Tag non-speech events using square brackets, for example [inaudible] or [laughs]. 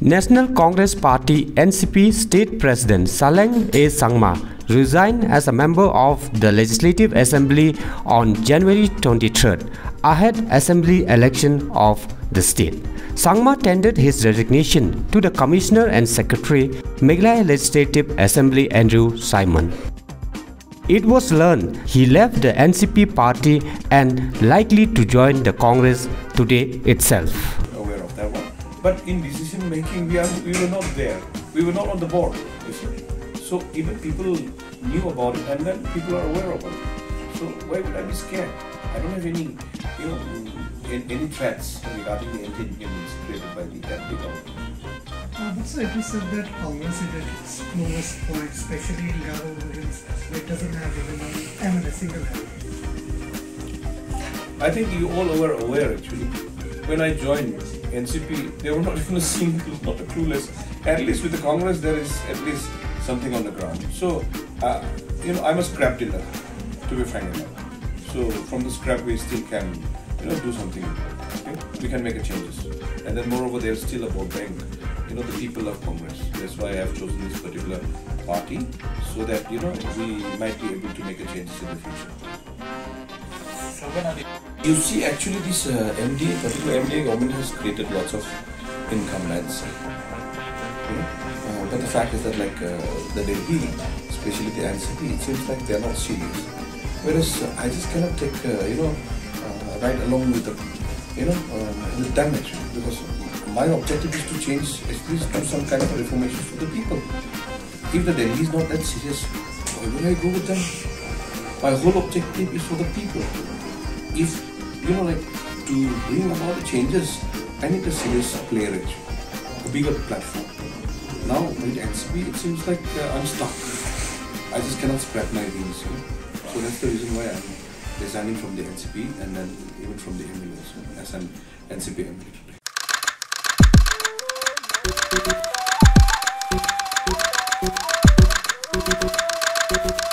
National Congress Party NCP State President Saleng A. Sangma resigned as a member of the Legislative Assembly on January 23rd, ahead assembly election of the state. Sangma tendered his resignation to the Commissioner and Secretary, Meghalaya Legislative Assembly Andrew Simon. It was learned he left the NCP party and likely to join the Congress today itself. aware of that one. But in decision making, we are we were not there. We were not on the board. So even people knew about it, and then people are aware of it. So why would I be scared? I don't have any, you know, any, threats regarding the anti-Indians created by the government. Uh, it is said that Congress is its lowest point, especially in Garo regions where it doesn't have even a, I mean, a single ally. I think you all were aware actually. When I joined NCP, there were not even a single, [laughs] not a clueless. At least with the Congress, there is at least something on the ground. So, uh, you know, I'm a scrap dealer, to be frank enough. So from the scrap, we still can, you know, do something. Okay? We can make a changes. And then moreover, there's still a vote bank. You know, the people of Congress. That's why I have chosen this particular party, so that you know we might be able to make a changes in the future. You see, actually, this uh, MDA, particular MDA government has created lots of income lands. You know? uh, but the fact is that, like uh, the Delhi, especially the NCP, it seems like they are not serious. Whereas uh, I just cannot take, uh, you know, uh, right along with the, you know, uh, them actually, because my objective is to change, at least do some kind of reformation for the people. If the Delhi is not that serious, why would I go with them? My whole objective is for the people. If you know, like to bring about the changes, I need a serious player a bigger platform. Now with NCP, it seems like uh, I'm stuck. I just cannot spread my wings. You know? So that's the reason why I'm resigning from the NCP and then even from the MLA as an NCP emulator. Thank you.